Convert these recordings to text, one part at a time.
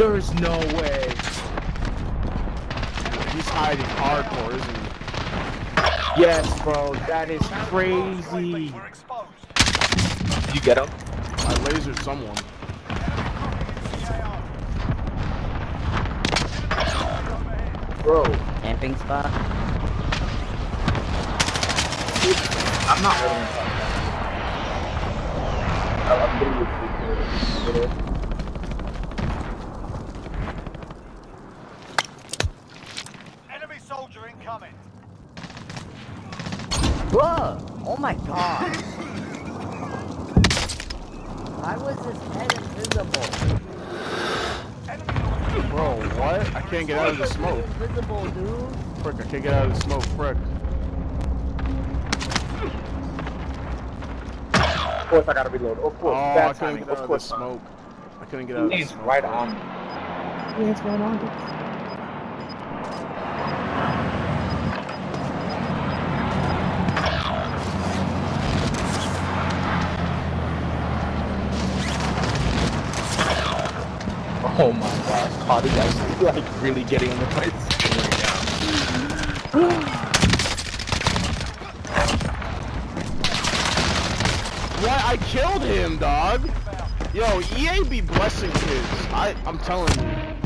There's no way. He's hiding hardcore, isn't he? Yes, bro. That is crazy. Did you get him? I lasered someone. Bro, Camping spot. I'm not letting him. I'm getting you. Whoa! Oh my god! Why was his head invisible? Bro, what? I can't get out of the smoke. Invisible, dude. Frick, I can't get out of the smoke. Frick. Of course I gotta reload. Of Oh, course. I Bad couldn't timing. get out Of of the course. smoke. I couldn't get out of the He's smoke. right on me. What's going on? Oh my god, did guys like really getting on the place? What? I killed him, dog. Yo, EA be blessing kids. I, I'm telling you.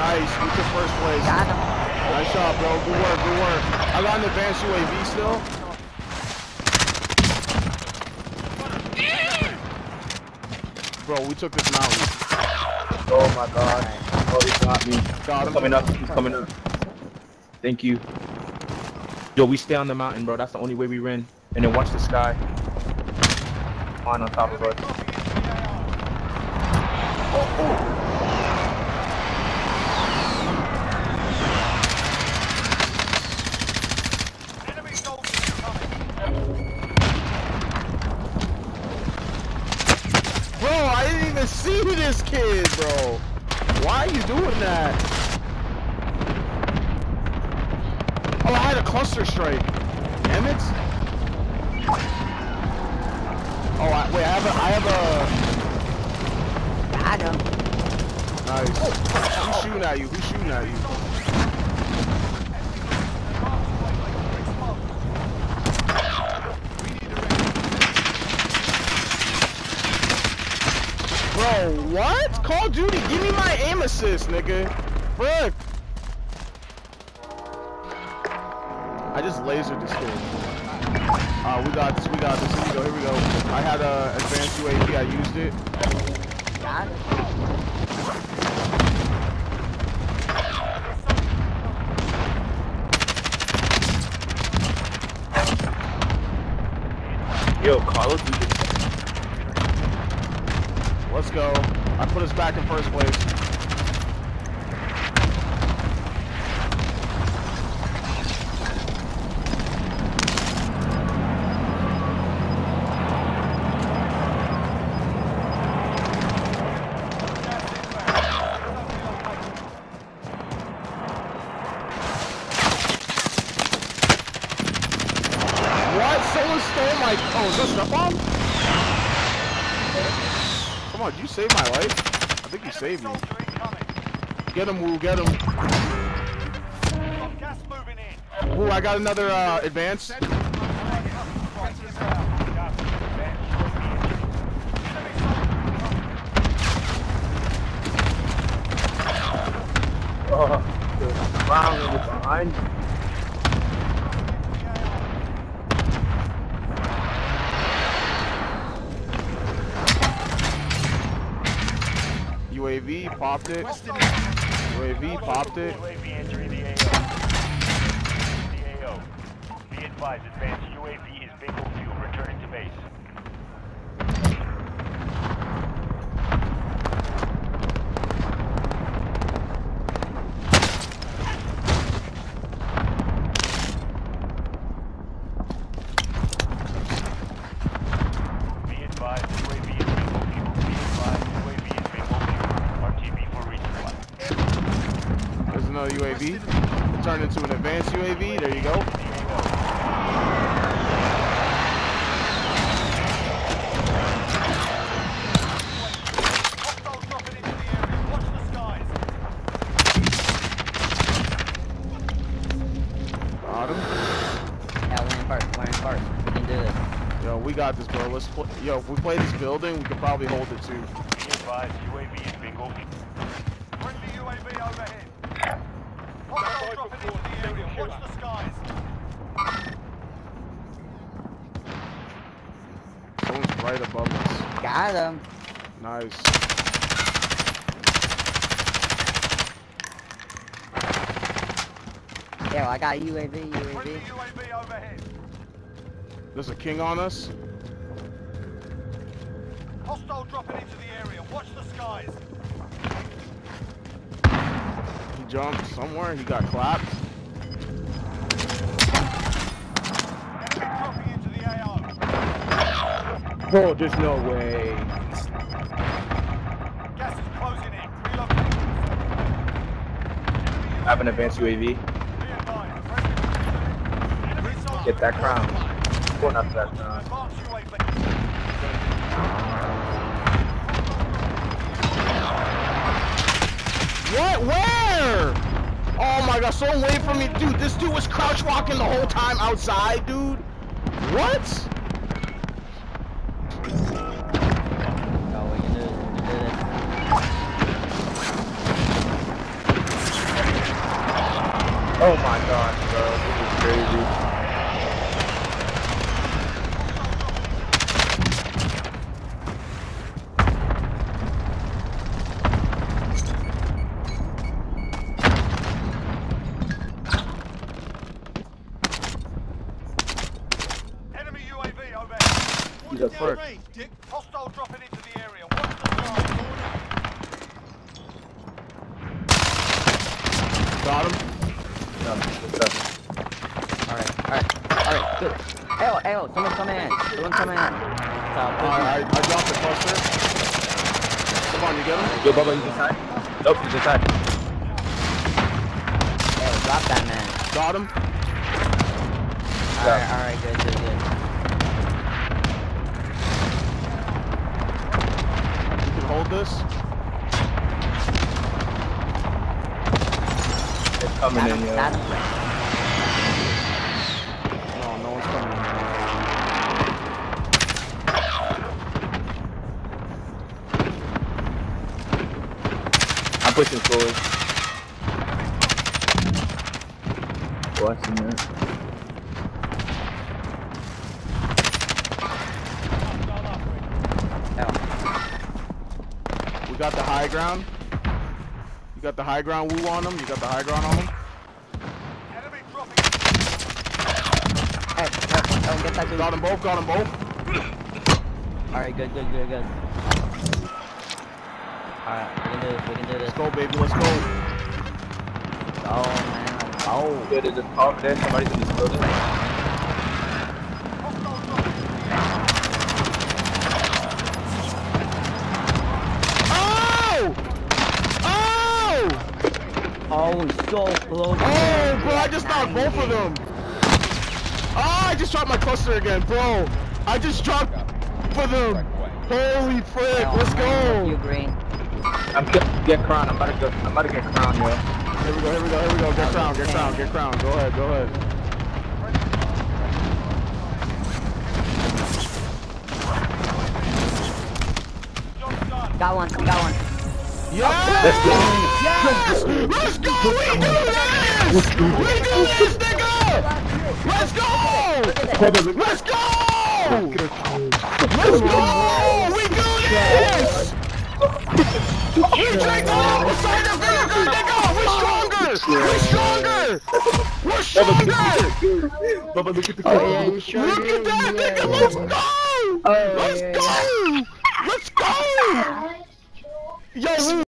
Nice, we took first place. Got him. Nice shot, bro. Good work, good work. I got an advanced UAV still. Bro, we took this mountain. Oh my god. Oh, he got me. Got He's him. coming up. He's coming up. Thank you. Yo, we stay on the mountain, bro. That's the only way we win. And then watch the sky. On on top of us. Enemy soldier incoming. Bro, I didn't even see this kid, bro. Why are you doing that? Oh, I had a cluster strike. Damn it. Oh, I, wait, I have a, I have Got him. a, nice. Who's shooting at you? Who's shooting at you? What? Call Duty, give me my aim assist, nigga. Frick. I just lasered this kid. Uh, we got this, we got this. Here we go, here we go. I had a advanced UAV, I used it. Got him. Yo, Call of Duty. Let's go. I put us back in first place. Stole my. Oh, is that stuff You saved my life. I think you saved me. Get him, Woo, get him. Woo, I got another uh, advance. Oh, the behind UAV popped it. UAV popped it. UAV entering the AO. The AO. Be advised, advanced UAV is bingo fuel returning to base. Be advised, UAV is bingo fuel. Be advised, UAV is bingo fuel. RTB for resupply. There's another UAV. to turn into an advanced UAV. There you go. Hostiles dropping into the area. Watch the skies. Got him. Yeah, we're in first. We're in first. We can do this. Yo, we got this, bro. Let's play. Yo, if we play this building, we could probably hold it too. Be advised, UAV is bingo. Friendly UAV overhead. Hostiles dropping into the area. Watch the skies. Someone's right above us. Got him. Nice. Yo, I got UAV, Friendly UAV. UAV overhead. There's a king on us. Hostile dropping into the area. Watch the skies. Jumped somewhere. He got clapped. Enemy dropping into the AO. Bro, there's no way. Gas is closing in. Relocating. I have an advanced UAV. Be advised. Friendly. Enemy soldier. Get that crown. Going after that uh, crown. Advanced UAV. What? Where? Oh got so wait for me. Dude, this dude was crouch walking the whole time outside, dude. What? Oh. Oh my god, bro. This is crazy. Overhead. He's a first. Hostile dropping into the area. Watch the skies. Got him. No, what's up? Alright, alright, alright, good. Ayo, ayo, oh, someone come in. Someone come in. So, I, I, I dropped the cluster. Come on, you get him? Yo, Buba, he's inside? Nope, he's inside. Ayo, drop that man. Got him. Alright, alright, good, good, good. This. It's coming Got in, yo. got. No, no one's coming. I'm pushing forward. Watching that. Ayo. We got the high ground. You got the high ground woo on them. You got the high ground on them. Enemy dropping. Hey, hey, oh, get that dude. Got them both. Got them both. Alright, good, good, good, good. Alright, we can do this, we can do this. Let's go, baby. Let's go. Oh, man. Oh. Yo, there's a car over there. Somebody's in this building. Hostile dropping into the area. Oh! Oh! Oh, he's. Oh, bro, I just knocked both of them. Oh, I just dropped my cluster again, bro. I just dropped for them. Holy frick, let's man, You go. green. I'm get, get crown. I'm about to go. I'm about to get crown, yo. Here we go, here we go, here we go. Get crown, get crown, get crown. Go ahead, go ahead. Got one, got one. Let's go. Yes! Let's go! We do this! We do this, nigga! Let's go! Let's go! Let's go! We do this! We take off cider vinegar, nigga! We're stronger! We're stronger! We're stronger! Buba, look at the Oh, yeah, Look at that, nigga! Let's go! Oh, Let's go! Let's go! Yo, we